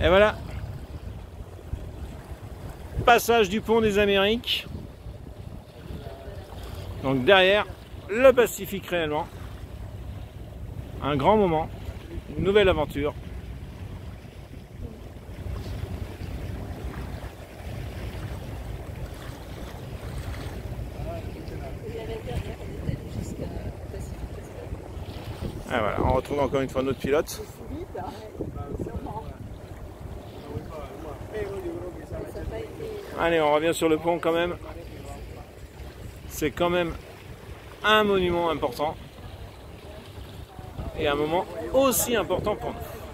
Et voilà. Passage du pont des Amériques. Donc derrière, le Pacifique réellement. Un grand moment, une nouvelle aventure. Ah voilà, on retrouve encore une fois notre pilote. Allez, on revient sur le pont quand même. C'est quand même un monument important. Et un moment aussi important pour nous.